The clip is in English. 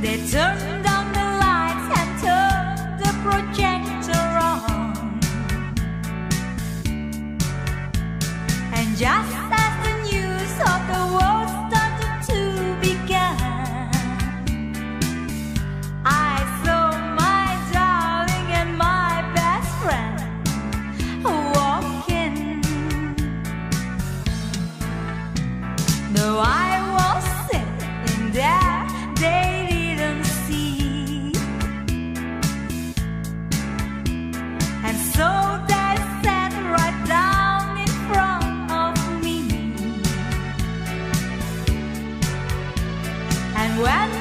They turned when